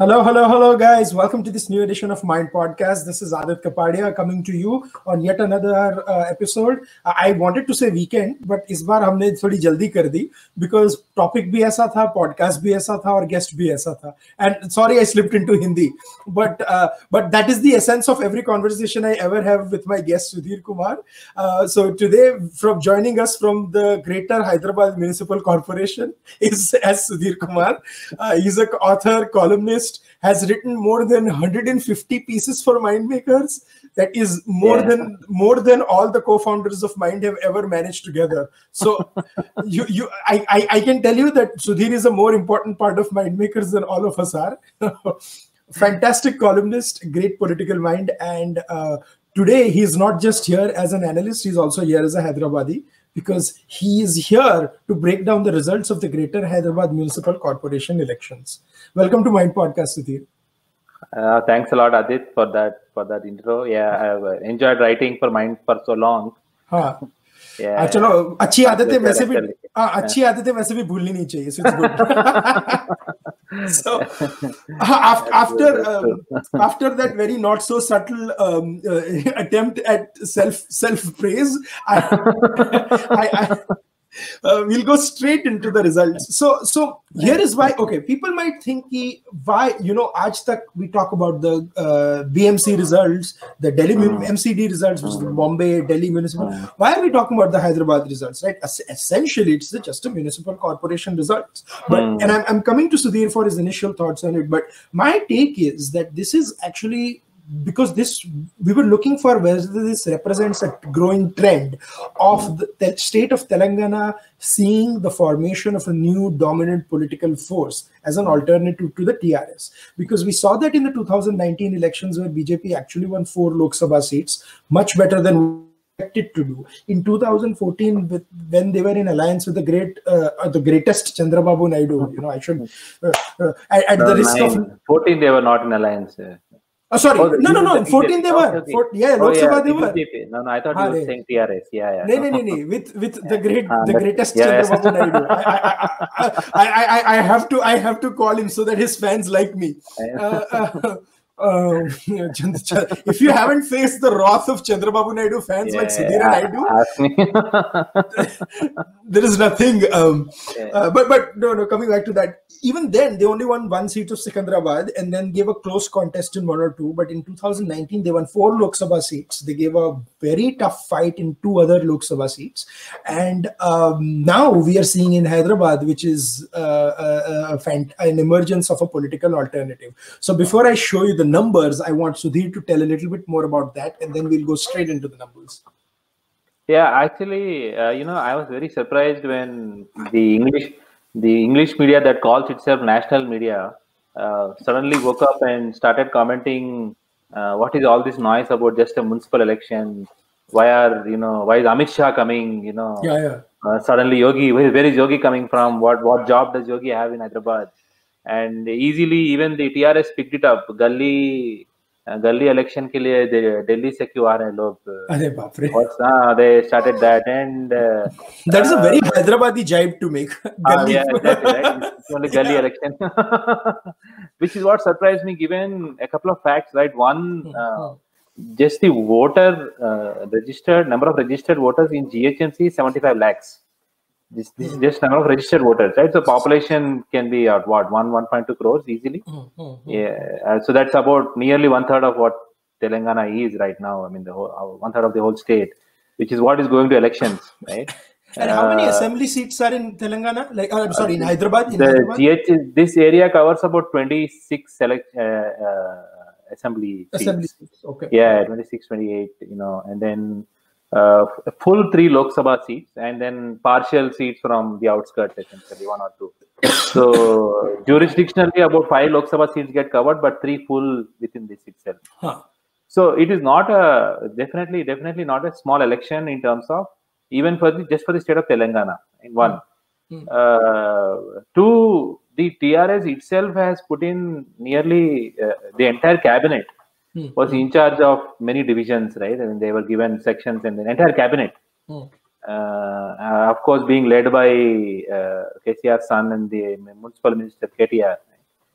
Hello, hello, hello, guys. Welcome to this new edition of MyInd Podcast. This is Aadit Kapadia coming to you on yet another uh, episode. Uh, I wanted to say weekend, but इस बार हमने थोड़ी जल्दी कर दी because topic भी ऐसा था, podcast भी ऐसा था और guest भी ऐसा था. And sorry, I slipped into Hindi, but uh, but that is the essence of every conversation I ever have with my guest Sudhir Kumar. Uh, so today, from joining us from the Greater Hyderabad Municipal Corporation is S. Sudhir Kumar. Uh, he's an author, columnist has written more than 150 pieces for MyIndMakers that is more yeah. than more than all the co-founders of mind have ever managed together so you you I, I, I can tell you that sudhir is a more important part of MyIndMakers than all of us are fantastic columnist great political mind and uh, today he's not just here as an analyst he's also here as a hyderabadi because he is here to break down the results of the Greater Hyderabad Municipal Corporation elections welcome to MyInd Podcast, Sudhir. Uh, thanks a lot, Aadit, for that for that intro. Yeah, I've uh, enjoyed writing for Mind for so long. हाँ yeah. चलो अच्छी आदतें वैसे भी अच्छी आदतें वैसे भी भूलनी नहीं चाहिए सो so after uh, after that very not so subtle um, uh, attempt at self self praise I uh, we'll go straight into the results. So, so here is why. Okay, people might think why you know, aaj tak we talk about the uh, BMC results, the Delhi MCD results, which is the Bombay, Delhi municipal. Why are we talking about the Hyderabad results? Right? essentially, it's just a municipal corporation results. But and I'm, I'm coming to Sudhir for his initial thoughts on it. But my take is that this is actually because this we were looking for whether this represents a growing trend of the state of telangana seeing the formation of a new dominant political force as an alternative to the trs because we saw that in the 2019 elections where bjp actually won four lok sabha seats much better than expected to do in 2014 with, when they were in alliance with the great uh, uh, the greatest chandrababu naidu you know i should uh, uh, at, at no, the risk nine, of 14 they were not in alliance yeah. Oh, sorry. Oh, no, no, no. 14 they were. Okay. For, yeah, Oh, Lok yeah, Sabha they were. BJP. No, no, I thought Ah, you were saying TRS. Yeah, yeah. No, no, no, no. With with the great, Ah, the greatest yeah, yeah. Chandrababu Naidu. I, I, I, I, I, I have to, I have to call him so that his fans like me. Uh, uh, uh, if you haven't faced the wrath of Chandrababu Naidu fans like Sudhir yeah, Naidu, Ask me. there is nothing. Um, Yeah. uh, but but no no. Coming back to that, even then they only won one seat of Secunderabad and then gave a close contest in one or two. But in 2019 they won four Lok Sabha seats. They gave a very tough fight in two other Lok Sabha seats, and um, now we are seeing in Hyderabad, which is uh, a, a fant- an emergence of a political alternative. So before I show you the numbers, I want Sudhir to tell a little bit more about that, and then we'll go straight into the numbers. Yeah, actually, uh, you know, I was very surprised when the English, the English media that calls itself national media, uh, suddenly woke up and started commenting, uh, "What is all this noise about just a municipal election? Why are you know why is Amit Shah coming? You know, Yeah, yeah. uh, suddenly Yogi, where, where is Yogi coming from? What what job does Yogi have in Hyderabad? And easily, even the TRS picked it up. Gully, uh, gully election के लिए दे- दिल्ली से क्यों आ रहे हैं लोग? अरे बाप रे. What's, uh, they started that and uh, That is a uh, very Hyderabadi jibe to make. uh, Gully. yeah, exactly, right? It's only gully election, which is what surprised me. Given a couple of facts, right? One, uh, just the voter uh, registered number of registered voters in GHMC is 75 lakhs. This, this is just number of registered voters, right? So population can be at what one 1.2 crores easily. Mm, mm, mm. Yeah, uh, so that's about nearly one third of what Telangana is right now. I mean, the whole uh, one third of the whole state, which is what is going to elections, right? And how many Uh, assembly seats are in Telangana? Like, uh, I'm sorry, in Hyderabad. In the Hyderabad? GH is- this area covers about 26 select uh, uh, assembly seats. assembly seats. Okay. Yeah, 26, 28, you know, and then uh, full three Lok Sabha seats, and then partial seats from the outskirts, essentially one or two. So jurisdictionally, about five Lok Sabha seats get covered, but three full within this itself. Huh. So it is not a definitely definitely not a small election in terms of even for the just for the state of Telangana. In one, Hmm. uh, two, the TRS itself has put in nearly uh, the entire cabinet Hmm. was in charge of many divisions, right? I mean, they were given sections and the entire cabinet. Hmm. Uh, of course, being led by uh, KCR's son and the municipal minister KTR.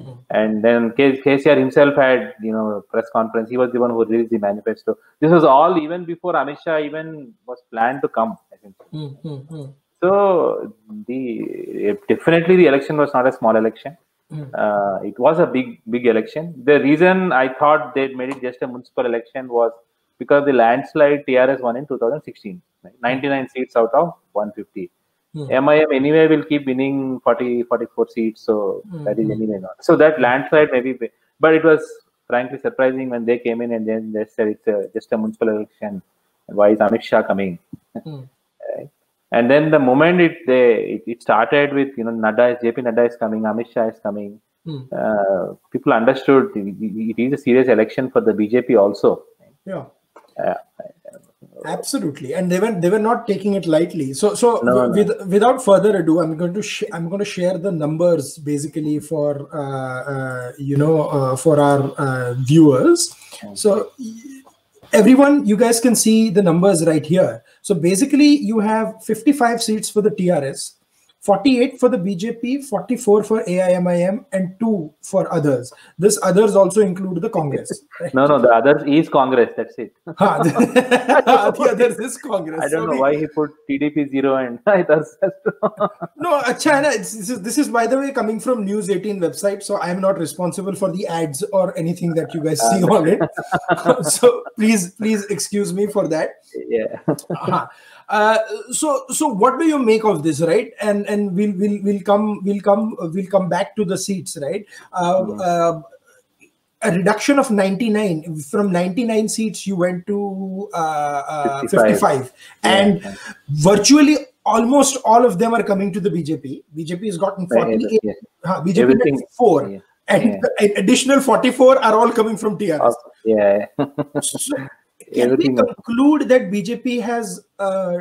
Mm. And then K- KCR himself had, you know, press conference. He was the one who released the manifesto. This was all even before Amit Shah even was planned to come. I think. Mm-hmm. So the definitely the election was not a small election. Mm. Uh, it was a big big election. The reason I thought they made it just a municipal election was because the landslide TRS won in 2016, 99 seats out of 150. Mm. MIM anyway will keep winning 40, 44 seats, so mm. that is anyway not. So that landslide maybe, but it was frankly surprising when they came in and then they said it's a, just a municipal election. Why is Amit Shah coming? Mm. right? And then the moment it they it, it, started with you know Nadda, JP Nadda is coming, Amit Shah is coming. Mm. Uh, people understood it, it is a serious election for the BJP also. Yeah. Uh, absolutely and they were they were not taking it lightly so so no, with, without further ado i'm going to sh- i'm going to share the numbers basically for uh, uh, you know uh, for our uh, viewers okay. so everyone you guys can see the numbers right here. So basically you have 55 seats for the trs 48 for the BJP, 44 for AIMIM, and two for others. This others also include the Congress. Right? No, no, the others is Congress. That's it. the, the others is Congress. I don't know why he put TDP zero and others. no, China. This is, this is by the way coming from News 18 website, so I am not responsible for the ads or anything that you guys see on it. so please, please excuse me for that. Yeah. Uh-huh. Uh, so so what do you make of this right and and we'll we'll, we'll come we'll come we'll come back to the seats right uh, mm-hmm. uh, a reduction of 99 from 99 seats you went to uh, 55, 55. Yeah. and virtually almost all of them are coming to the bjp bjp has gotten 48 yeah. huh, bjp Everything, 4 yeah. and additional 44 are all coming from trs yeah so, can Everything we conclude that BJP has, uh,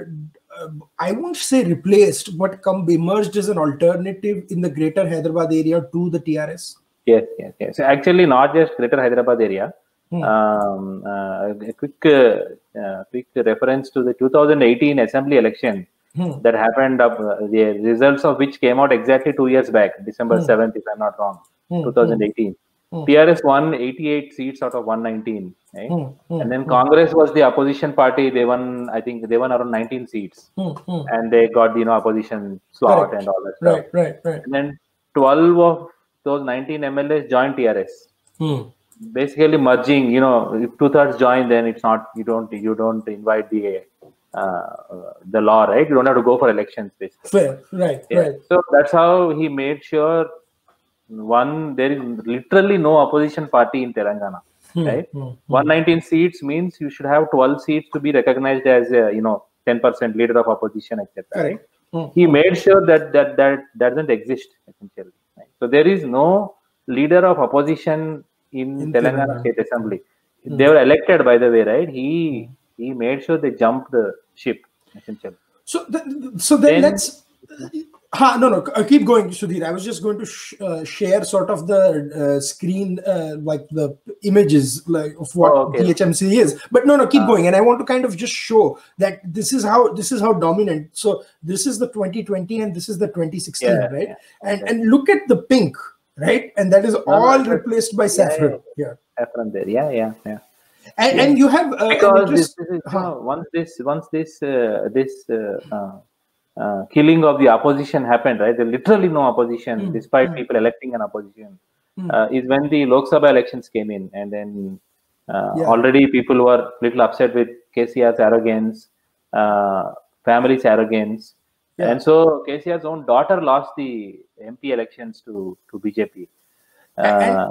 uh, I won't say replaced, but come emerged as an alternative in the greater Hyderabad area to the TRS? Yes, yes, yes. So actually, not just greater Hyderabad area. Hmm. Um, uh, a quick, uh, uh, quick reference to the 2018 assembly election hmm. that happened. Up, uh, the results of which came out exactly two years back, December hmm. 7th, if I'm not wrong, hmm. 2018. Mm. TRS won 88 seats out of 119, right? Mm. Mm. And then Congress was the opposition party. They won, I think, they won around 19 seats, and they got the you know opposition slot Correct. and all that stuff. Right, right, right. And then 12 of those 19 MLAs joined TRS. Basically merging. You know, if two thirds join, then it's not you don't you don't invite the uh, the law, right? You don't have to go for elections, basically. Fair, right, yeah. right. So that's how he made sure one there is literally no opposition party in Telangana. Hmm, right, hmm, hmm. 119 seats means you should have 12 seats to be recognized as a, you know 10% leader of opposition, etc. Right? Hmm. He made sure that that that doesn't exist essentially. Right? So there is no leader of opposition in, in Telangana, State Assembly. Hmm. They were elected, by the way, right? He he made sure they jumped the ship essentially. So, th- so then, then let's Ha, no, no, uh, keep going, Sudhir. I was just going to sh- uh, share sort of the uh, screen, uh, like the images like of what oh, okay. GHMC is. But no, no, keep uh, going. And I want to kind of just show that this is how this is how dominant. So this is the 2020 and this is the 2016, yeah, right? Yeah, and and look at the pink, right? And that is all no, replaced by saffron. Yeah, yeah. saffron there. Yeah, yeah, yeah. And, and you have uh, because this, this is, huh. once this once this this uh, killing of the opposition happened, right? There literally no opposition, mm. despite mm. people electing an opposition, mm. uh, is when the Lok Sabha elections came in, and then uh, yeah. already people were a little upset with KCR's arrogance, uh, family's arrogance, yeah. and so KCR's own daughter lost the MP elections to to BJP. And, uh,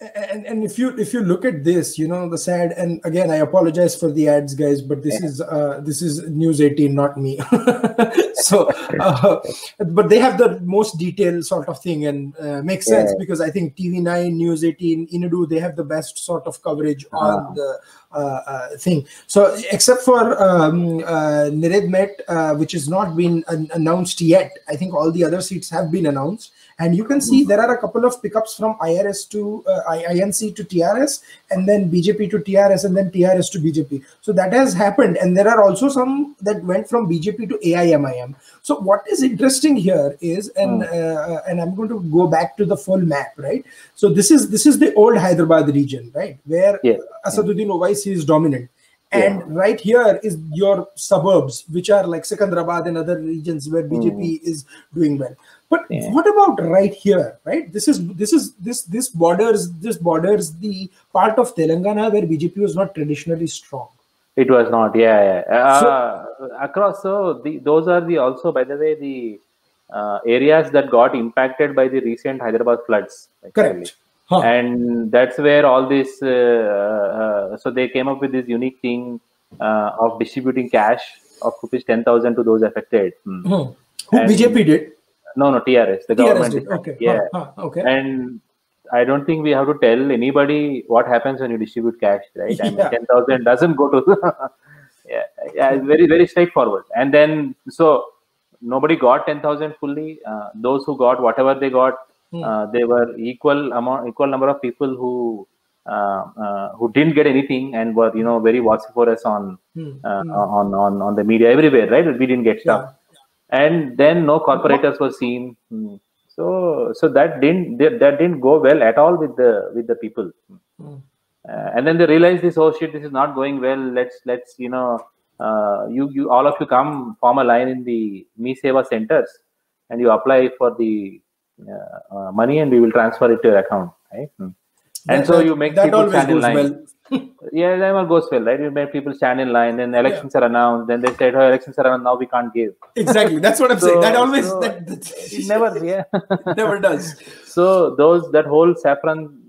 and and if you if you look at this you know the sad and again i apologize for the ads guys but this yeah. is uh this is news 18 not me so uh, but they have the most detailed sort of thing and uh, makes sense because i think tv9 news 18 Eenadu they have the best sort of coverage uh-huh. on the uh, uh, thing so except for um, uh, Met, uh, which has not been an- announced yet i think all the other seats have been announced and you can see there are a couple of pickups from IRS to uh, INC to TRS, and then BJP to TRS, and then TRS to BJP. So that has happened, and there are also some that went from BJP to AIMIM. So what is interesting here is, and mm. uh, and I'm going to go back to the full map, right? So this is this is the old Hyderabad region, right, where yeah. Asaduddin Owaisi is dominant and yeah. right here is your suburbs which are like Secunderabad and other regions where bjp mm. is doing well but yeah. what about right here right this is this is this this borders this borders the part of telangana where bjp was not traditionally strong it was not yeah, yeah. Uh, so, across so the, those are the also by the way the uh, areas that got impacted by the recent hyderabad floods correct Huh. And that's where all this. Uh, uh, so they came up with this unique thing uh, of distributing cash of rupees ten thousand to those affected. Hmm. Who and, BJP did? No, no, TRS. The government. Did. Okay. Yeah. Okay. And I don't think we have to tell anybody what happens when you distribute cash, right? Yeah. I mean, ten thousand doesn't go to. yeah, yeah, it's very very straightforward. And then so nobody got ten thousand fully. Uh, those who got whatever they got Hmm. Uh, there were equal amount, equal number of people who uh, uh, who didn't get anything and were you know very vociferous on hmm. Hmm. on on on the media everywhere, right? We didn't get stuff, yeah. And then no corporators were seen. So so that didn't that didn't go well at all with the with the people. Uh, and then they realized this oh shit this is not going well let's let's you know uh, you you all of you come form a line in the Mee Seva centers and you apply for the uh, uh, money and we will transfer it to your account, right? Hmm. And that, so you make that always goes line. well. yeah, that all goes well, right? You make people stand in line, then elections yeah. are announced, then they said, "Oh, elections are announced, now we can't give." Exactly, that's what I'm so, saying. That always so that, that never, yeah, never does. So those that whole saffron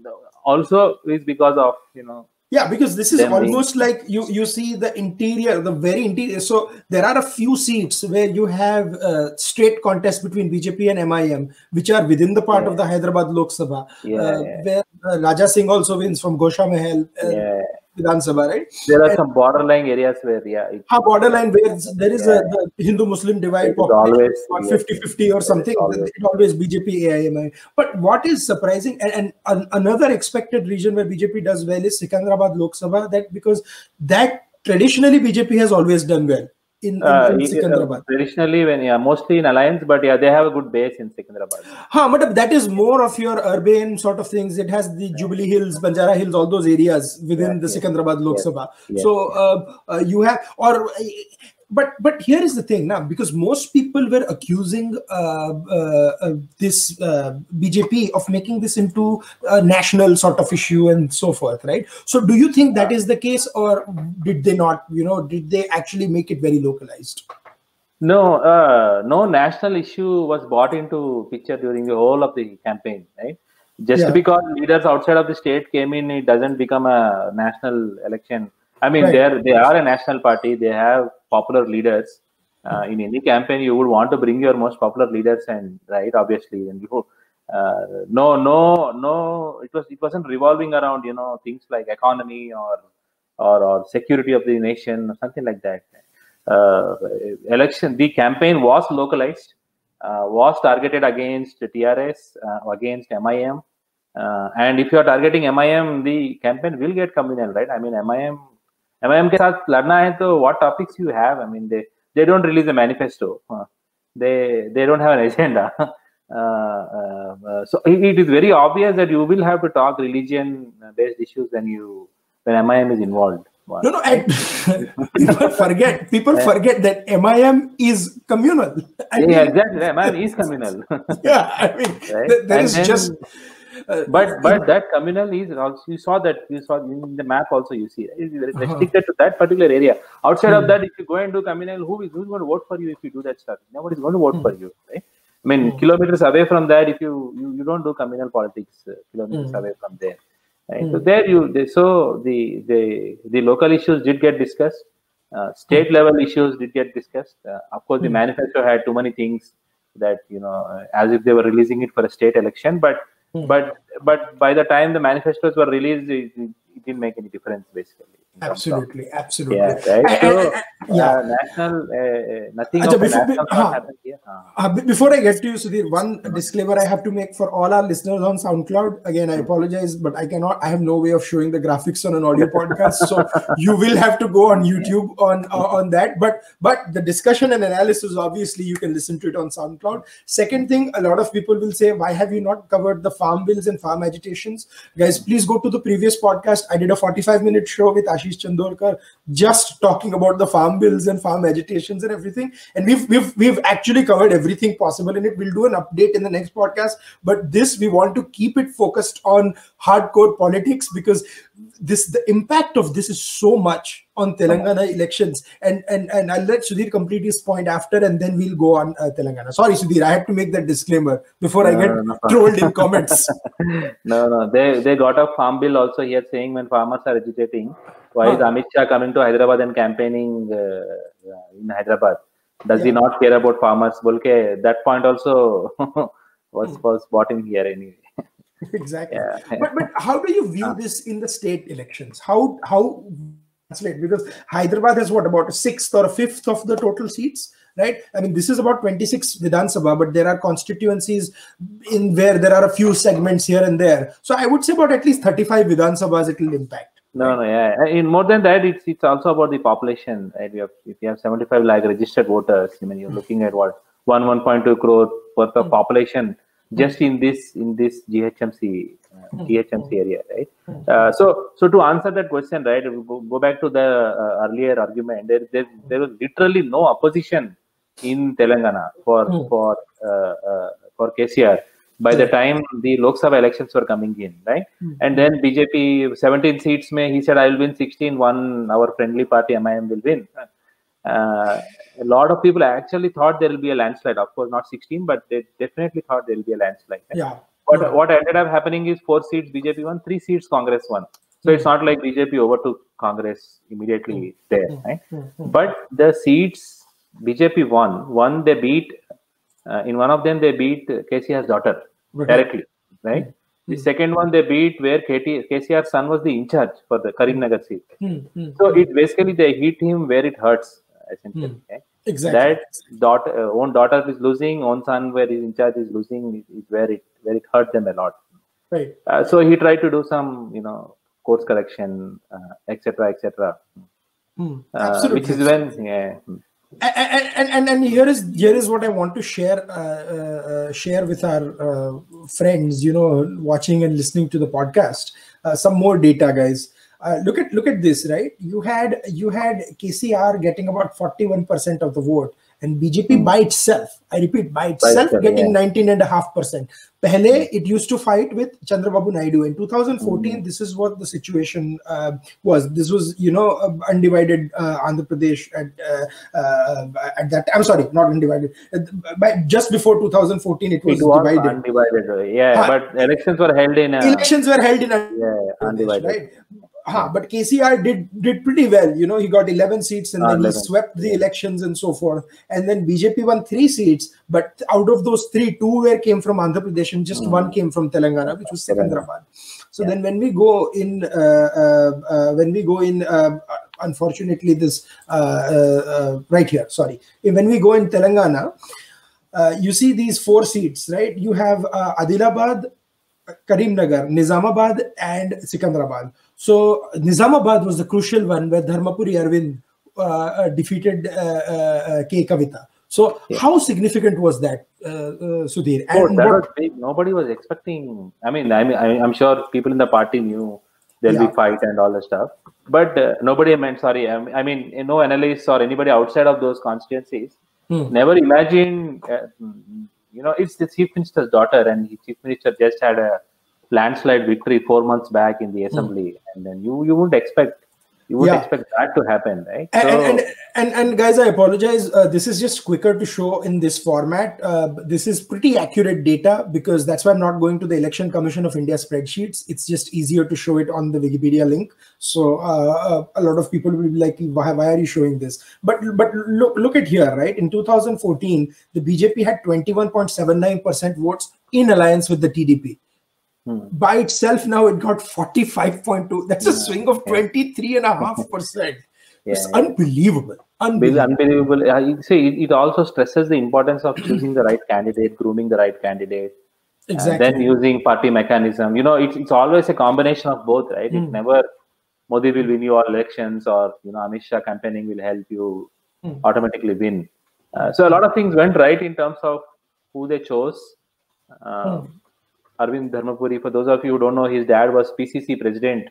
also is because of you know yeah because this is almost like you you see the interior the very interior. So there are a few seats where you have a straight contest between bjp and mim which are within the part yeah. of the hyderabad lok sabha. Yeah, uh, yeah. where uh, raja singh also wins from gosha mahal. Uh, yeah Vidhan Sabha, right? There are and, some borderline areas where, yeah. It, borderline where there is yeah. a Hindu Muslim divide, always 50 50 or something. Always. It always BJP, AIMI. But what is surprising, and, and another expected region where BJP does well is Secunderabad Lok Sabha, that because that traditionally BJP has always done well in, uh, in Secunderabad. traditionally, when yeah, mostly in alliance, but yeah, they have a good base in Secunderabad. Huh, but that is more of your urban sort of things. It has the Jubilee Hills, Banjara Hills, all those areas within yeah, the yeah. Secunderabad Lok Sabha. So uh, uh, you have, or but but here is the thing now because most people were accusing uh, uh, uh this uh, BJP of making this into a national sort of issue and so forth, right? So do you think that is the case, or did they not? You know, did they actually make it very localized? No, uh, no national issue was brought into picture during the whole of the campaign, right? Just yeah. because leaders outside of the state came in, it doesn't become a national election I mean, right. they're they are a national party. They have popular leaders. Uh, in any campaign, you would want to bring your most popular leaders, and right, obviously, and you. Uh, no, no, no. It was it wasn't revolving around you know things like economy or or, or security of the nation or something like that. Uh, election, the campaign was localized, uh, was targeted against TRS, uh, against MIM, uh, and if you are targeting MIM, the campaign will get communal, right? I mean, MIM MIM के साथ लड़ना है तो what topics you have I mean they they don't release a manifesto they they don't have an agenda uh, uh, so it is very obvious that you will have to talk religion based issues when you when MIM is involved no no I, people forget people forget that MIM is communal I yeah mean, exactly MIM is communal yeah I mean right? th- there and is then, just uh, but but that communal is also you saw that you saw in the map also you see it's uh-huh. restricted uh-huh. to that particular area. Outside hmm. of that, if you go and do communal, who is who's going to vote for you if you do that stuff? Nobody's going to vote hmm. for you, right? I mean, hmm. kilometers away from that, if you you, you don't do communal politics, uh, kilometers hmm. away from there. Right? So there you they, so the the the local issues did get discussed. Uh, state level issues did get discussed. Uh, of course, the manifesto had too many things that you know, as if they were releasing it for a state election, but Hmm. Hmm. But but by the time the manifestos were released, it, it didn't make any difference basically. Absolutely, absolutely. Yeah, right. So, yeah, uh, national uh, nothing Achha, before, national uh, here. Uh, before I get to you, Sudhir, one disclaimer I have to make for all our listeners on SoundCloud. Again, I apologize, but I cannot. I have no way of showing the graphics on an audio podcast, so you will have to go on YouTube on uh, on that. But but the discussion and analysis, obviously, you can listen to it on SoundCloud. Second thing, a lot of people will say, why have you not covered the farm bills and farm agitations, guys? Please go to the previous podcast. I did a 45 minute show with Ashish Chandorkar just talking about the farm bills and farm agitations and everything. And we've we've we've actually covered everything possible in it. We'll do an update in the next podcast. But this we want to keep it focused on hardcore politics because this the impact of this is so much on Telangana elections. And and and I'll let Sudhir complete his point after, and then we'll go on uh, Telangana. Sorry, Sudhir, I have to make that disclaimer before no, I get no, no. trolled in comments. no, no, they they got a farm bill also here saying when farmers are agitating, why huh. is Amit Shah coming to Hyderabad and campaigning uh, in Hyderabad? Does yeah. he not care about farmers? Bolke, that point also was hmm. was brought in here anyway. exactly. Yeah. But but how do you view this in the state elections? How how translate because Hyderabad has what about a sixth or a fifth of the total seats, right? I mean, this is about 26 Vidhan Sabha, but there are constituencies in where there are a few segments here and there. So I would say about at least 35 Vidhan Sabhas it will impact. No, no, yeah. In more than that, it's it's also about the population. Right? You have, if you have 75 lakh registered voters, I mean, you're mm. looking at what one 1.2 crore worth of mm. population just in this in this GHMC uh, GHMC area, right? Uh, so so to answer that question, right, go, go back to the uh, earlier argument. There, there there was literally no opposition in Telangana for mm. for uh, uh, for KCR by the time the Lok Sabha elections were coming in, right? Mm. And then BJP 17 seats, may he said, I will win 16, one our friendly party MIM will win. A lot of people actually thought there will be a landslide. Of course, not 16, but they definitely thought there will be a landslide. Right? Yeah. What, yeah. what ended up happening is four seats BJP won, three seats Congress won. So mm. it's not like BJP overtook Congress immediately mm. there, mm. right? But the seats BJP won, one they beat, uh, in one of them they beat KCR's daughter directly, right? Mm-hmm. The second one they beat where KT, KCR's son was the in charge for the Karimnagar seat. So it basically they hit him where it hurts, essentially. Okay? Exactly. That daughter, uh, own daughter is losing, own son where he's in charge is losing is, where it where it hurt them a lot. Right. Uh, so he tried to do some, you know, course correction, etc., uh, etc. Et mm, uh, which is when, yeah and, and and here is here is what I want to share uh, uh, uh, share with our friends, you know, watching and listening to the podcast. Uh, some more data, guys. Uh, look at look at this, right? You had you had KCR getting about forty one percent of the vote, and BJP mm. by itself, I repeat, by itself, by getting nineteen and a half percent. Pehle, it used to fight with Chandrababu Naidu. In 2014, mm. this is what the situation uh, was. This was, you know, uh, undivided uh, Andhra Pradesh at, uh, uh, at that. I'm sorry, not undivided. But just before 2014, it was, it was divided. Undivided, yeah. but elections were held in. elections were held in. Yeah, undivided. Right? Uh, but KCR did did pretty well. You know, he got 11 seats and uh, then 11. he swept the elections and so forth. And then BJP won three seats, but out of those three, two were came from Andhra Pradesh and just mm. one came from Telangana, which was Secunderabad. So yeah. then when we go in, uh, uh, uh when we go in, uh, unfortunately, this right here, sorry, when we go in Telangana, you see these four seats, right? You have Adilabad, Karimnagar, Nizamabad, and Secunderabad. So Nizamabad was the crucial one where Dharmapuri Arvind uh, uh defeated uh, uh, K. Kavita. So yeah. how significant was that, uh, Sudhir? Oh, that what, was big. Nobody was expecting. I mean, I mean, I'm sure people in the party knew there'll yeah. be fight and all the stuff, but uh, nobody meant. Sorry, I mean, no analysts or anybody outside of those constituencies hmm. never imagined. Uh, you know, it's the chief minister's daughter, and the chief minister just had a landslide victory four months back in the assembly, mm. and then you you would expect you would yeah. expect that to happen, right? And, so, and, and, and, guys, I apologize. Uh, this is just quicker to show in this format. Uh, this is pretty accurate data because that's why I'm not going to the Election Commission of India spreadsheets. It's just easier to show it on the Wikipedia link. So uh, uh a lot of people will be like, why, why are you showing this? But but look look at here, right? In 2014, the BJP had 21.79% votes in alliance with the TDP Hmm. By itself, now it got 45.2. That's a swing of 23.5%. Yeah. It's unbelievable. Unbelievable. unbelievable. see, it also stresses the importance of choosing the right candidate, grooming the right candidate. Exactly. then using party mechanism. You know, it's, it's always a combination of both, right? Mm. It hmm. never Modi will win you all elections or, you know, Amit Shah campaigning will help you mm. automatically win. Uh, so a lot of things went right in terms of who they chose. Uh, mm. Arvind Dharmapuri, for those of you who don't know, his dad was PCC president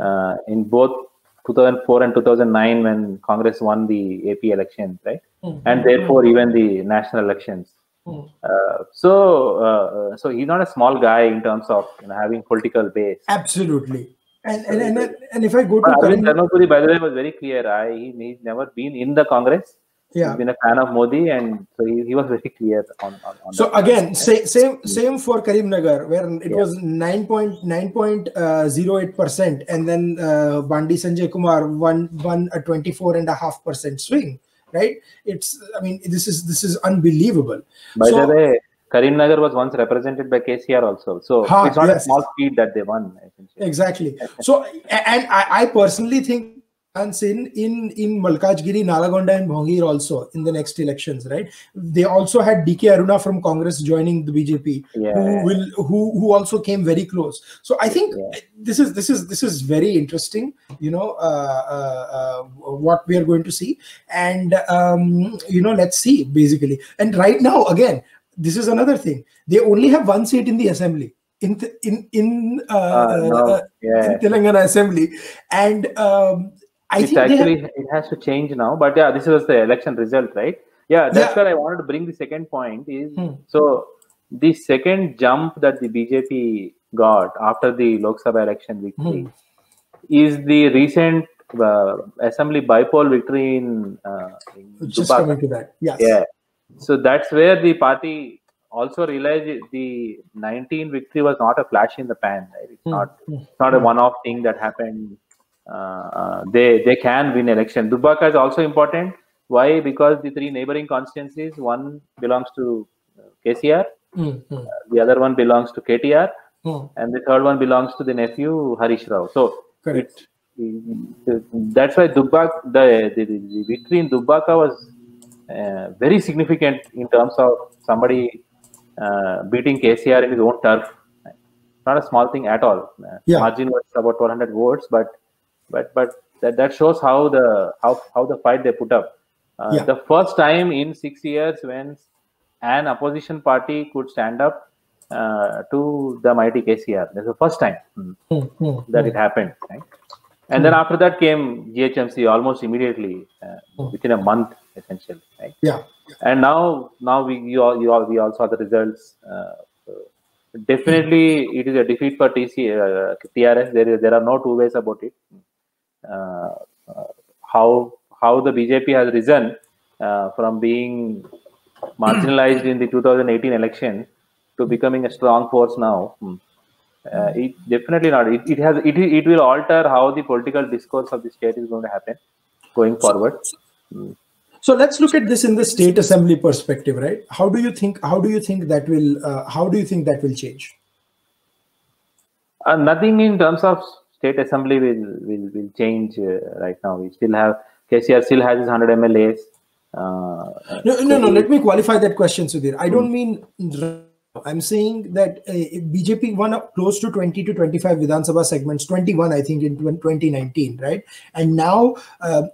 uh, in both 2004 and 2009 when Congress won the AP elections, right? Mm-hmm. And therefore even the national elections. Mm-hmm. Uh, so, uh, so he's not a small guy in terms of you know, having political base. Absolutely. And, and, and, and if I go to Arvind Dharmapuri, by the way, was very clear. I, he, he's never been in the Congress yeah. he's been a fan of Modi, and so he, he was very clear on. on, on so again, say, same same for Karimnagar, where it yeah. was nine point nine point uh, zero eight percent, and then uh, Bandi Sanjay Kumar won won a twenty four and a half percent swing. Right? It's I mean this is this is unbelievable. By so, the way. Karimnagar was once represented by KCR also, so ha, it's not yes. a small feat that they won. Exactly. So, and I, I personally think chance in in in Malkajgiri, Nalagonda, and Bhongir also in the next elections, right? They also had DK Aruna from Congress joining the BJP, yeah. who will who who also came very close. So I think yeah. this is this is this is very interesting. You know uh, uh, uh, what we are going to see, and um, you know let's see basically. And right now, again, this is another thing. They only have one seat in the assembly in in in, uh, uh, no. yeah. in Telangana Assembly, and um, I it's actually have... it has to change now. But yeah, this was the election result, right? Yeah, that's yeah. where I wanted to bring the second point is hmm. so the second jump that the BJP got after the Lok Sabha election victory hmm. is the recent uh, assembly bypoll victory in, uh, in just coming to that. Yes. Yeah. So that's where the party also realized the 19 victory was not a flash in the pan. Right? It's hmm. not hmm. it's not a one-off thing that happened they they can win election. Dubbaka is also important. Why? Because the three neighboring constituencies, one belongs to KCR, mm-hmm. uh, the other one belongs to KTR, mm. and the third one belongs to the nephew Harish Rao. So Correct. It, that's why Dubbak, the, the, the, victory in Dubbaka was uh, very significant in terms of somebody uh, beating KCR in his own turf. Not a small thing at all. Yeah. Margin was about 1,200 votes, but but but that, that shows how the how, how the fight they put up uh, yeah. the first time in six years when an opposition party could stand up uh, to the mighty KCR. That's the first time mm, mm, that mm. it happened. Right? And then after that came GHMC almost immediately uh, within a month, essentially. Right? Yeah. And now, now we you all, you all we all saw the results. Uh, definitely, it is a defeat for TC uh, TRS. There is there are no two ways about it. Uh, how how the BJP has risen uh, from being marginalized in the 2018 election to becoming a strong force now. Hmm. Uh, it definitely not. It, it has it, it will alter how the political discourse of the state is going to happen going forward. Hmm. So let's look at this in the state assembly perspective, right? How do you think? How do you think that will? Uh, how do you think that will change? Uh, nothing in terms of state assembly will will, will change uh, right now. We still have KCR still has his 100 MLAs. Uh, no, no, no. Let me qualify that question, Sudhir. I don't mean. I'm saying that uh, BJP won up close to 20 to 25 Vidhan Sabha segments, 21, I think, in 2019, right? And now,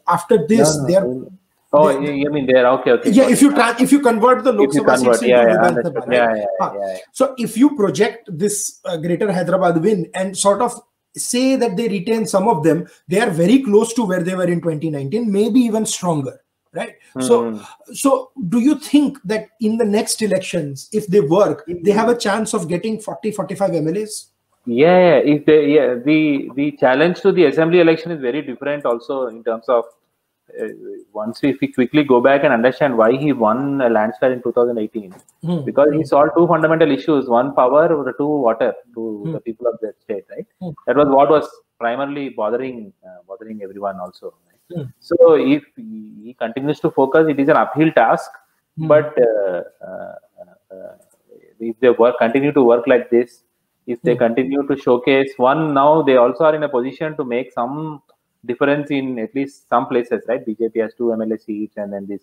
after this, no, no, they're. Oh, they, you mean there? Okay, okay. Yeah, if you tra- if you convert the Lok Sabha seats into yeah, Vidhan Sabha, right? yeah, yeah, yeah, yeah, So if you project this uh, Greater Hyderabad win and sort of say that they retain some of them, they are very close to where they were in 2019, maybe even stronger. Right. Mm. So, hmm. so do you think that in the next elections, if they work, they have a chance of getting 40, 45 MLAs? Yeah, if they, yeah, the the challenge to the assembly election is very different also in terms of uh, once we quickly go back and understand why he won a landslide in 2018 mm. because he solved two fundamental issues one power or two water to mm. the people of that state right mm. that was what was primarily bothering uh, bothering everyone also right? Hmm. so if he continues to focus it is an uphill task hmm. but uh, uh, uh, if they work continue to work like this if they Hmm. continue to showcase one now they also are in a position to make some difference in at least some places right? Bjp has two mla seats and then this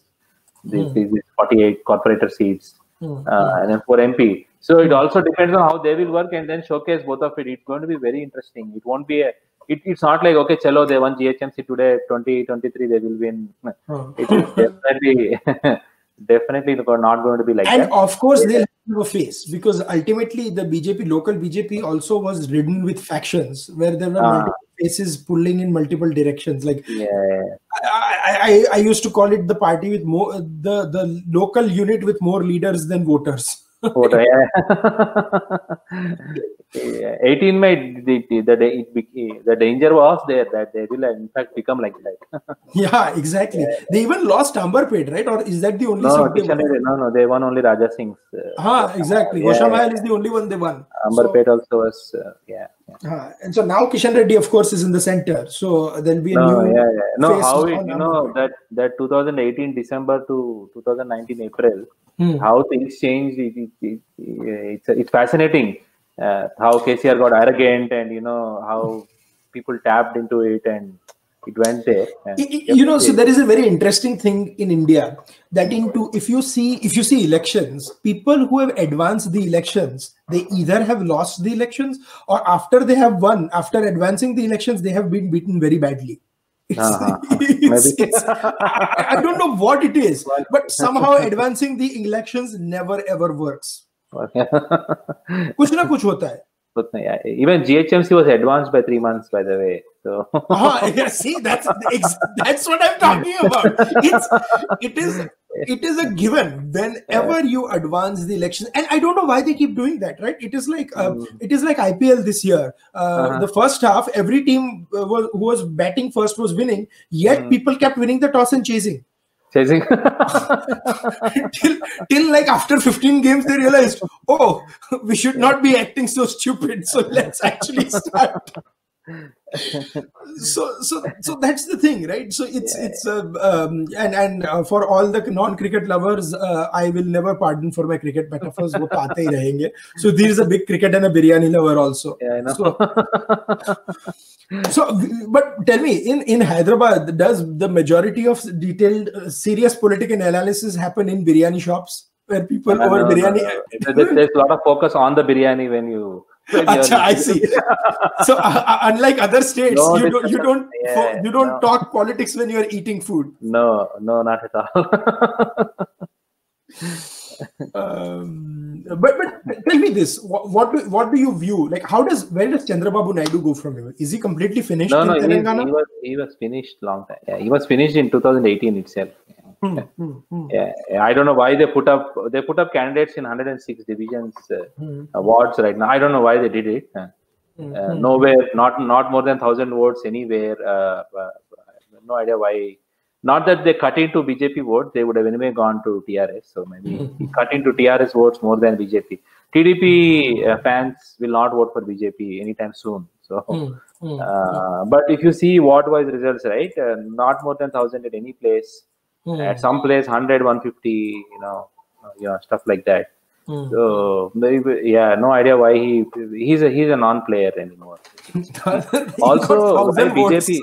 this, this, this 48 corporator seats Hmm. uh, and then for mp so it also depends on how they will work and then showcase both of it. It's going to be very interesting. It won't be a it, it's not like okay chalo they won ghmc today 2023 they will win. Hmm. it is definitely definitely not going to be like and that. And of course they'll a face because ultimately the bjp local bjp also was ridden with factions where there were ah. multiple faces pulling in multiple directions. Like yeah. I, I, I- I used to call it the party with more the the local unit with more leaders than voters Photo, yeah. yeah. 18 May, the, the, the, it, be- the danger was there that they will in fact become like that. yeah exactly they even lost amberpet right or is that the only no, Kishan no, no, they won only Raja Singh's. Uh, Ah, exactly. Yeah, Osha yeah. Is the only one they won. Amberpet also was, uh, yeah. Ah, and so now Kishan Reddy, of course, is in the center. So there'll be a No, new. yeah, yeah. No, how it, you know, that, that 2018 December to 2019 April, Hmm. how things changed, it, it, it, it's, it's fascinating. Uh, how KCR got arrogant and, you know, how people tapped into it and it went there. And Y- y- you know so there is a very interesting thing in india that into if you see if you see elections people who have advanced the elections they either have lost the elections or after they have won after advancing the elections they have been beaten very badly it's, Uh-huh. it's- Maybe. it's- I, I don't know what it is but somehow advancing the elections never ever works कुछ ना कुछ होता है But, even GHMC was advanced by three months, by the way. So Ah, yeah, see, that's that's what I'm talking about. It's it is it is a given whenever you advance the election, and I don't know why they keep doing that. Right? It is like uh, it is like IPL this year. Uh, Uh-huh. The first half, every team uh, was, who was batting first was winning, yet people kept winning the toss and chasing. Chasing. till, till like after 15 games, they realized, oh, we should not be acting so stupid. So let's actually start. So so so that's the thing right so it's it's uh, um, and and uh, for all the non cricket lovers uh, i will never pardon for my cricket metaphors wo aate hi rahenge so there is a big cricket and a biryani lover also yeah, I know. so, so but tell me in in hyderabad does the majority of detailed uh, serious political analysis happen in biryani shops where people No, over no, no, biryani no. There's, there's a lot of focus on the biryani when you. When I see. So uh, uh, unlike other states, No you don't you don't Yeah, you don't no. talk politics when you are eating food. No, no, not at all. Um, but but tell me this: what, what do what do you view? Like, how does where does Chandrababu Naidu go from here? Is he completely finished no, in no, he, he was he was finished long time. Yeah, he was finished in 2018 itself. Hmm, hmm, hmm, Yeah, yeah, I don't know why they put up they put up candidates in 106 divisions uh, hmm, awards right now. I don't know why they did it. Uh, hmm, uh, hmm. nowhere, not not more than thousand votes anywhere. Uh, uh, no idea why. Not that they cut into BJP votes, they would have anyway gone to TRS. So maybe cut into TRS votes more than BJP. TDP uh, fans will not vote for BJP anytime soon. So, Hmm, hmm. uh, but if you see what was results, right? Uh, not more than thousand at any place. Hmm, At some place, 100, 150, you know, uh, you know, stuff like that. hmm. So maybe, yeah, no idea why he he's a he's a non-player anymore. Also, got 1000. BJP?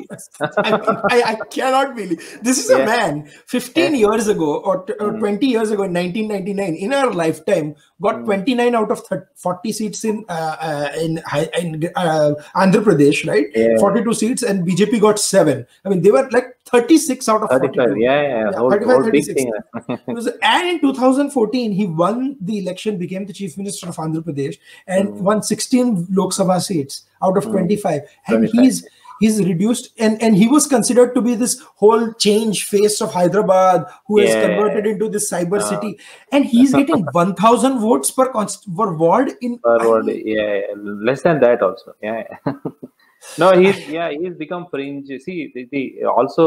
I, mean, I, I cannot believe this is a man 15 years ago or, t- or 20 years ago in 1999 in our lifetime got 29 out of 30, 40 seats in uh, uh, in, in uh, Andhra Pradesh right Yeah. 42 seats and BJP got 7 I mean they were like 36 out of 35, 42 yeah, yeah, Yeah, whole, 35, whole big 36. thing. It was- and in 2014, he won the election, became the chief minister of Andhra Pradesh, and Hmm. won 16 Lok Sabha seats out of 25. And 25. he's he's reduced, and and he was considered to be this whole change face of Hyderabad, who has converted into this cyber Uh. city, and he's getting 1,000 votes per const- per ward in. Per word, yeah, yeah, less than that also. Yeah. yeah. no, he's yeah, he's become fringe. See, the, the also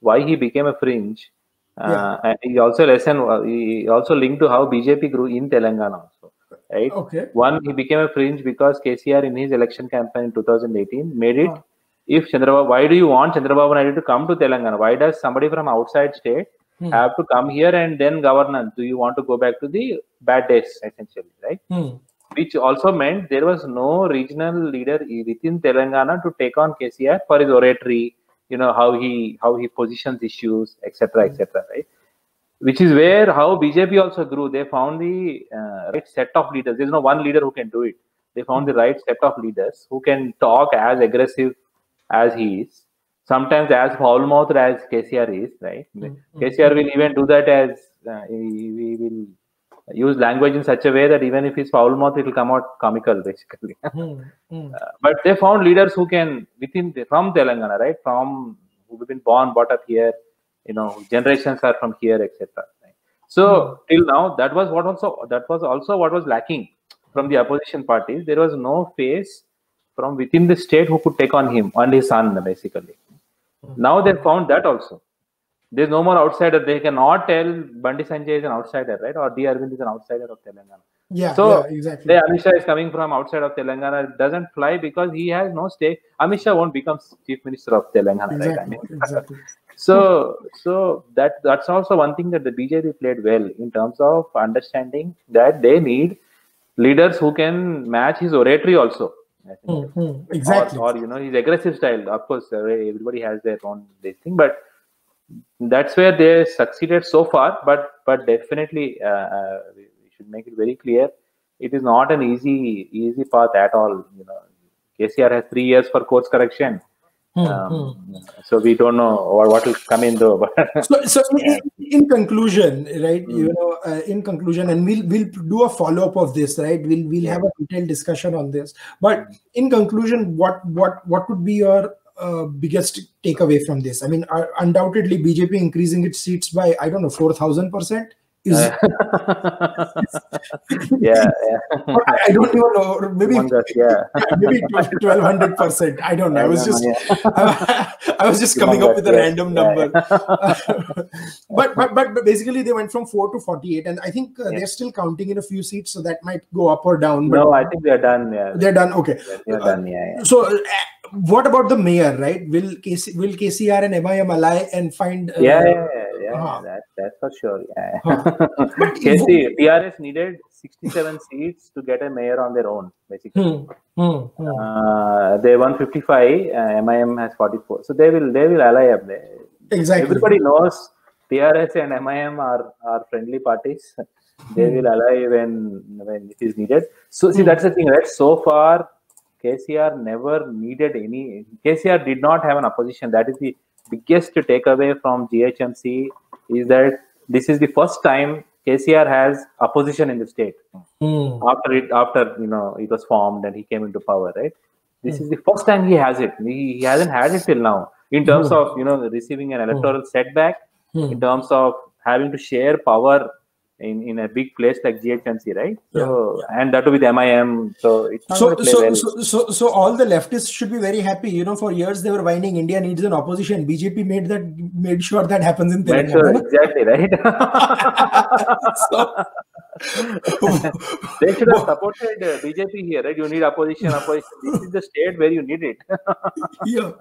why he became a fringe. Uh, Yeah. and he also lesson he also linked to how BJP grew in Telangana also, right? Okay. One, he became a fringe because KCR in his election campaign in 2018 made it. Oh. If Chandrababu, why do you want Chandrababu Naidu to come to Telangana? Why does somebody from outside state Hmm. have to come here and then governance? Do you want to go back to the bad days essentially, right? Hmm. which also meant there was no regional leader within Telangana to take on KCR for his oratory, you know how he how he positions issues, etc., etc. Right, which is where how BJP also grew. They found the uh, right set of leaders. There's no one leader who can do it. They found the right set of leaders who can talk as aggressive as he is, sometimes as foul mouthed as KCR is. Right, mm-hmm. KCR will even do that as uh, he, he will use language in such a way that even if he's foul mouth, it will come out comical, basically. mm, mm. Uh, but they found leaders who can, within the, from Telangana, right, from who've been born, brought up here, you know, generations are from here, etc. Right? So mm. till now, that was what also that was also what was lacking from the opposition parties. There was no face from within the state who could take on him and his son, basically. Hmm. Now they found that also there's no more outsider. They cannot tell Bandi Sanjay is an outsider, right? Or D. Arvind is an outsider of Telangana. Yeah, so yeah, exactly. The Amit is coming from outside of Telangana. It doesn't fly because he has no stake. Amit Shah won't become chief minister of Telangana, exactly, right? I mean, exactly. so, so that that's also one thing that the BJP played well in terms of understanding that they need leaders who can match his oratory also. Mm-hmm. Exactly. Or, or, you know his aggressive style. Of course, everybody has their own thing, but that's where they succeeded so far but but definitely uh, uh, we should make it very clear it is not an easy easy path at all you know kcr has three years for course correction hmm, um, hmm. so we don't know what, what will come in though so, so in, in, conclusion right mm. you know uh, in conclusion and we'll we'll do a follow-up of this right we'll we'll have a detailed discussion on this but in conclusion what what what would be your uh, biggest takeaway from this? I mean, uh, undoubtedly, BJP increasing its seats by I don't know four thousand percent is yeah, yeah. I don't even know maybe yeah. maybe 1200 percent. I don't know. I was just I, I, was just coming up with a random number. but, but but basically they went from 4 to 48 and I think uh, they're still counting in a few seats so that might go up or down no I think they're done yeah. They're done okay. They're done yeah, so uh, what about the mayor right? Will KC, will KCR and MIM ally and find uh, yeah, yeah, uh-huh. that, that's for sure. Yeah. Uh-huh. KC, TRS needed 67 seats to get a mayor on their own, basically. Hmm. Hmm. Hmm. Uh, they won 55. Uh, MIM has 44. So they will they will ally up there. Exactly. Everybody knows TRS and MIM are are friendly parties. they will ally when when it is needed. So see, that's the thing, right? So far, KCR never needed any. KCR did not have an opposition. That is the biggest takeaway from GHMC is that this is the first time KCR has opposition in the state mm. after it after you know it was formed and he came into power right this mm. is the first time he has it he, he hasn't had it till now in terms mm. of you know receiving an electoral setback in terms of having to share power in, in a big place like GHMC, right? So yeah. and that with MIM, so it's not so so, well. so so so all the leftists should be very happy. You know, for years they were whining India needs an opposition. BJP made that made sure that happens in Telangana. Sure, exactly right. so, they should have supported uh, BJP here, right? You need opposition, opposition. This is the state where you need it. yeah.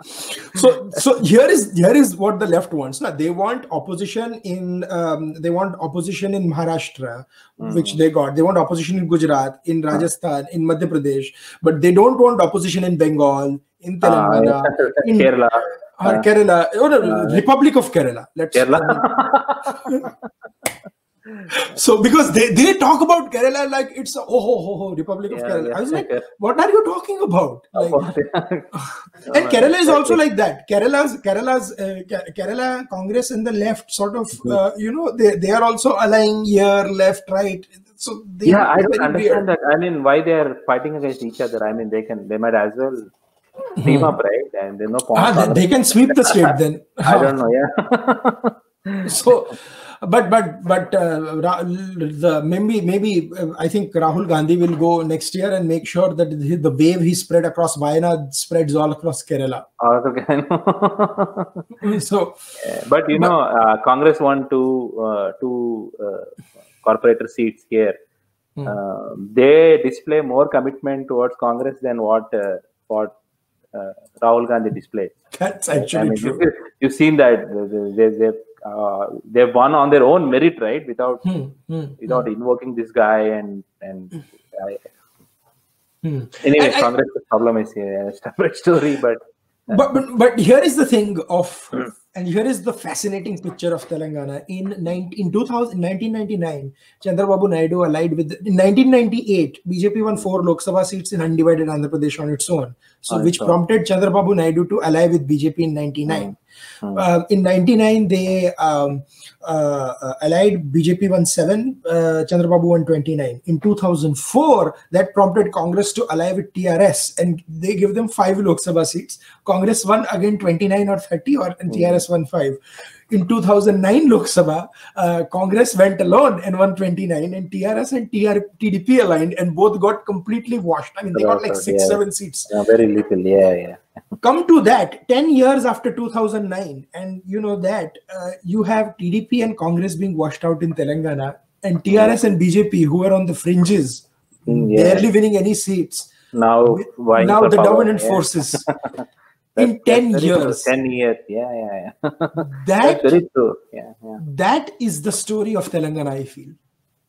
So, so here is here is what the left wants. Now they want opposition in um, they want opposition in Maharashtra, mm. which they got. They want opposition in Gujarat, in Rajasthan, in Madhya Pradesh, but they don't want opposition in Bengal, in ah, Telangana, uh, in Kerala. Or uh, Kerala, or uh, Republic of Kerala. Let's Kerala. so because they, they talk about Kerala like it's a, oh, oh, oh, oh Republic of yeah, Kerala. Yeah, I was like, what are you talking about? Like, and Kerala is also like that. Kerala's Kerala's uh, Kerala Congress and the left sort of mm-hmm. uh, you know they they are also aligning here left right. So yeah, I don't understand weird. that. I mean, why they are fighting against each other? I mean, they can they might as well team hmm. up, right? And there's no. Ah, they, they can sweep the state then. I don't know. Yeah. so but but but uh, the maybe maybe uh, I think Rahul Gandhi will go next year and make sure that the wave he spread across Wayanad spreads all across Kerala. Okay. so, yeah, but you but, know, uh, Congress won two uh, two uh, corporator seats here. Hmm. they display more commitment towards Congress than what what Rahul Gandhi displayed. That's actually I mean, true. You, you've seen that they, they, uh, they've won on their own merit, right? Without hmm, hmm, without hmm. invoking this guy and and I, Hmm. Anyway, I, Congress I, problem is a separate story, but but, but but here is the thing of hmm. And here is the fascinating picture of Telangana in 19, in 2000, 1999 Chandrababu Naidu allied with in 1998 BJP won four Lok Sabha seats in undivided Andhra Pradesh on its own so which prompted Chandrababu Naidu to ally with BJP in 99 Hmm. Uh, in 99, they um, uh, uh allied BJP won 7, uh, Chandrababu won 29. In 2004, that prompted Congress to ally with TRS and they give them 5 Lok Sabha seats. Congress won again 29 or 30, or and TRS won 5 in 2009 Lok Sabha, uh, Congress went alone and won 29, and TRS and TR, TDP aligned, and both got completely washed. I mean, they got like six, yeah. seven seats. Yeah, very little. Yeah, yeah. Come to that 10 years after 2009, and you know that uh, you have TDP and Congress being washed out in Telangana, and TRS and BJP, who are on the fringes, mm, yeah. barely winning any seats. Now, now the power, dominant forces. in 10 years. 10 years. Yeah yeah yeah. That that's very true. Yeah, yeah. that is the story of telangana i feel.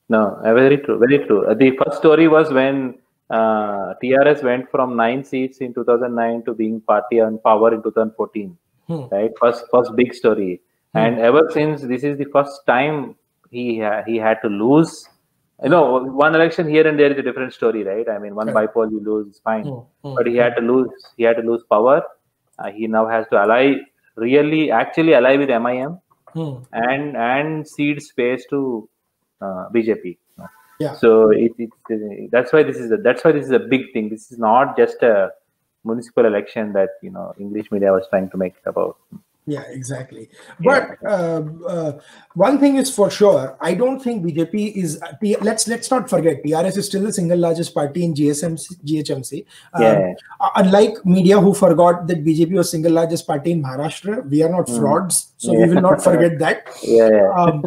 No uh, very true very true. Uh, the first story was when uh, trs went from 9 seats in 2009 to being party on power in 2014 hmm. right? First first big story. Hmm. and ever since this is the first time he ha- he had to lose. You know one election here and there is a different story right? I mean one right. bypoll you lose is fine. Hmm. but he had to lose he had to lose power uh, he now has to ally, really, actually ally with MIM hmm. and and cede space to uh, BJP. Yeah. So it, it, that's why this is a, that's why this is a big thing. This is not just a municipal election that you know English media was trying to make it about yeah exactly but uh, uh, one thing is for sure i don't think bjp is let's let's not forget trs is still the single largest party in gsmc ghmc um, yeah. unlike media who forgot that bjp was single largest party in maharashtra we are not mm. frauds so yeah. we will not forget that yeah, yeah. Um,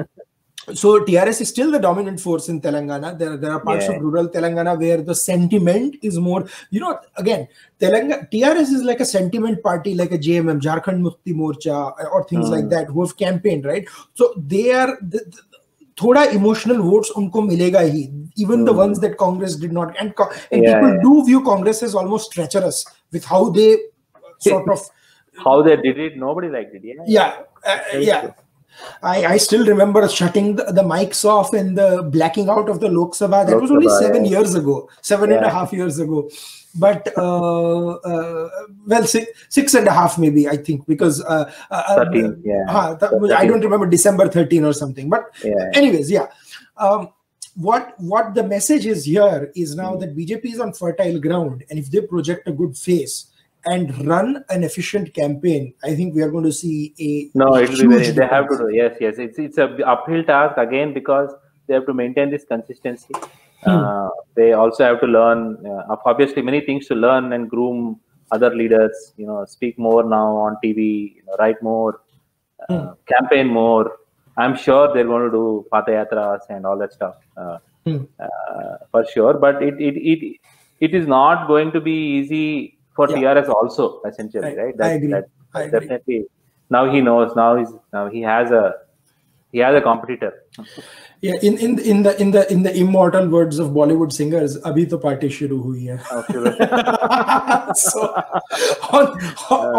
so TRS is still the dominant force in Telangana. There, there are parts yeah. of rural Telangana where the sentiment is more, you know, again, Telangana, TRS is like a sentiment party, like a JMM, Jharkhand Mukti Morcha, or things mm. like hmm. that, who have campaigned, right? So they are, the, the, थोड़ा emotional votes उनको मिलेगा ही even the ones that Congress did not and and people do view Congress as almost treacherous with how they sort of how they did it nobody liked it yeah yeah uh, yeah I, I still remember shutting the, the, mics off and the blacking out of the Lok Sabha. That Lok was only Sabha, seven yeah. years ago, seven yeah. and a half years ago. But uh, uh, well, six, six and a half maybe I think because uh, uh, uh 13, yeah. I don't remember December 13 or something. But anyways, yeah. Um, what what the message is here is now mm. that BJP is on fertile ground, and if they project a good face, and run an efficient campaign, I think we are going to see a no. It will be very, they have to do yes, yes. It's it's a uphill task again because they have to maintain this consistency. Hmm. Uh, they also have to learn. Uh, obviously, many things to learn and groom other leaders. You know, speak more now on TV. You know, write more, uh, hmm. campaign more. I'm sure they're going to do padayatras and all that stuff uh, hmm. Uh, for sure. But it, it it it is not going to be easy for yeah. TRS also essentially, I, right? That, I agree. That, I agree. Definitely. Now he knows. Now he's now he has a he has a competitor. Yeah, in in in the in the in the immortal words of Bollywood singers, "Abhi to party shuru hui hai." so, on,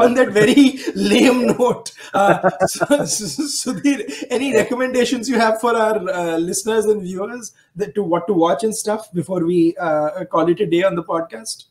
on that very lame note, uh, Sudhir, any recommendations you have for our uh, listeners and viewers that to what to watch and stuff before we uh, call it a day on the podcast?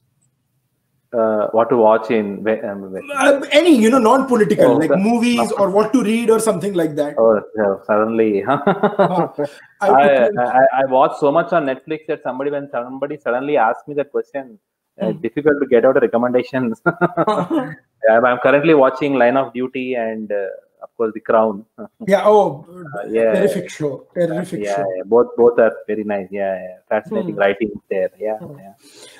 Uh, what to watch in um, uh, any you know non-political oh, like movies or what to read or something like that oh yeah, suddenly huh? I, I, I, I watched so much on netflix that somebody when somebody suddenly asked me that question uh, hmm. difficult to get out a recommendation i'm currently watching line of duty and uh, of course the crown yeah oh uh, yeah terrific show terrific yeah, show yeah, both both are very nice yeah, yeah. fascinating hmm. writing there yeah, hmm. yeah.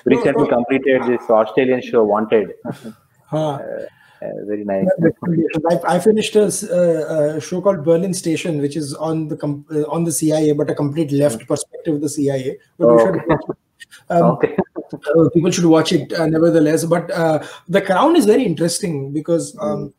recently no, no. completed this australian show wanted huh. Uh, uh, very nice. I, I finished a, uh, a, show called Berlin Station, which is on the uh, on the CIA, but a complete left perspective of the CIA. But oh, okay. Um, okay. uh, people should watch it uh, nevertheless. But the Crown is very interesting because um,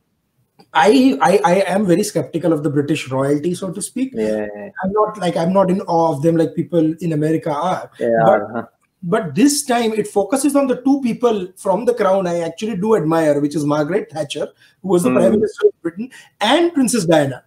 I, I I am very skeptical of the British royalty, so to speak. Yeah, I'm not like I'm not in awe of them like people in America are. Yeah. But, but this time it focuses on the two people from the crown I actually do admire, which is Margaret Thatcher, who was the mm. Prime Minister of Britain, and Princess Diana.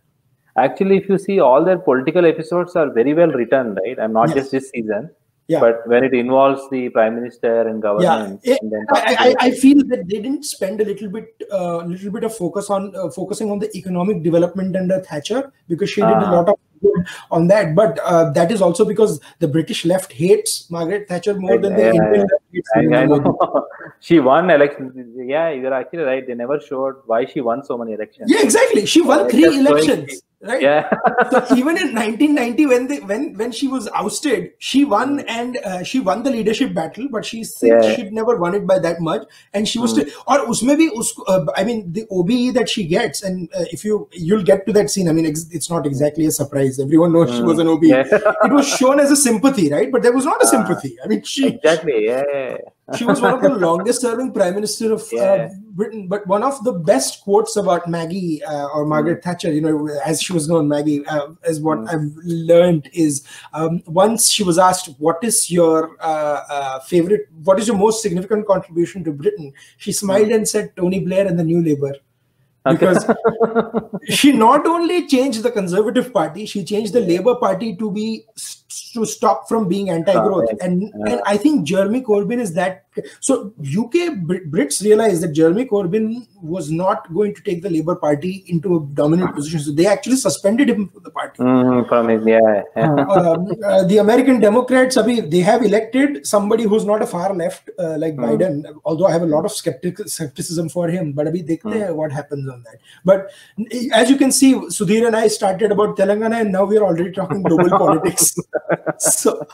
Actually, if you see, all their political episodes are very well written, right? And not yes. just this season. Yeah. But when it involves the prime minister and government, yeah. It, I, I, I, feel that they didn't spend a little bit, uh, little bit of focus on uh, focusing on the economic development under Thatcher because she did a ah. lot of good on that. But uh, that is also because the British left hates Margaret Thatcher more than the Indian left hates I, know. she won elections. Yeah, you're actually right. They never showed why she won so many elections. Yeah, exactly. She won three elections right yeah so even in 1990 when they when when she was ousted she won hmm. and uh, she won the leadership battle but she said yeah. she'd never won it by that much and she was mm. still or usme bhi usko, uh, i mean the obe that she gets and uh, if you you'll get to that scene i mean it's, it's not exactly a surprise everyone knows mm. she was an obe yeah. it was shown as a sympathy right but there was not a ah. sympathy i mean she exactly yeah she was one of the longest serving prime minister of uh, britain but one of the best quotes about maggie uh, or margaret mm. thatcher you know as she was known, Maggie, uh, is what mm. I've learned is um, once she was asked, "What is your uh, uh, favorite? What is your most significant contribution to Britain?" She smiled mm. and said, "Tony Blair and the New Labour." because she not only changed the conservative party she changed the labor party to be to stop from being anti-growth. And and i think jeremy corbyn is that so uk brits realized that jeremy corbyn was not going to take the labor party into a dominant position. So they actually suspended him from the party. Mm, from his, yeah, um, uh, the american democrats abhi, they have elected somebody who's not a far left uh, like mm. biden although i have a lot of skeptic, skepticism for him but abhi, mm. what happens on that. But as you can see sudhir and i started about telangana and now we're already talking global politics so,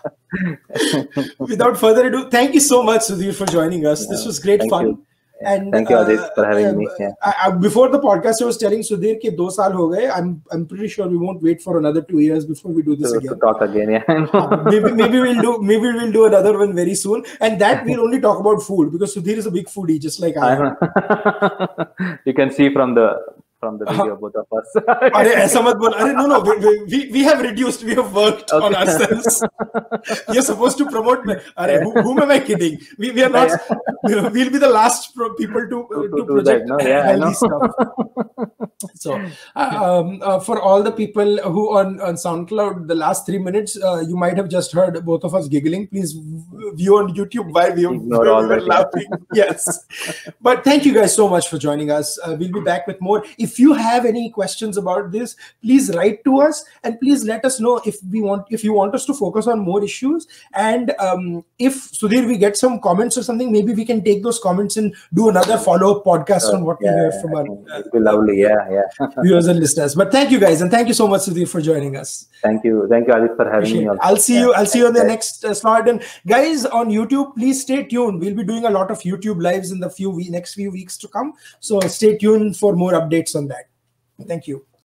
without further ado, thank you so much, Sudhir, for joining us. Yeah, this was great fun. You. And thank you, Aadit, for having uh, me. Yeah. I, before the podcast, I was telling Sudhir that two saal ho gaye. I'm I'm pretty sure we won't wait for another two years before we do this to, again. To talk again, yeah. maybe maybe we'll do maybe we'll do another one very soon, and that we'll only talk about food because Sudhir is a big foodie, just like I am. you can see from the from the video, both of us. ऐसा मत बोल अरे no no we, we, we have reduced we have worked okay. on ourselves you're supposed to promote me अरे who, whom am I kidding we, we are not we'll be the last people to to, to, to project that, no? yeah, healthy stuff so uh, um, uh, for all the people who on on SoundCloud the last three minutes uh, you might have just heard both of us giggling please view on YouTube why we, we were laughing yes but thank you guys so much for joining us uh, we'll be back with more if if you have any questions about this please write to us and please let us know if we want if you want us to focus on more issues. And um, if sudhir we get some comments or something maybe we can take those comments and do another follow-up podcast uh, on what yeah, we hear from our uh, be lovely. Yeah yeah. viewers and listeners. But thank you guys and thank you so much sudhir for joining us. Thank you. Thank you Aadit, for having Appreciate me also. i'll see you i'll see you on the next uh, slide and guys on youtube please stay tuned. We'll be doing a lot of youtube lives in the few we- next few weeks to come. So stay tuned for more updates Thank you.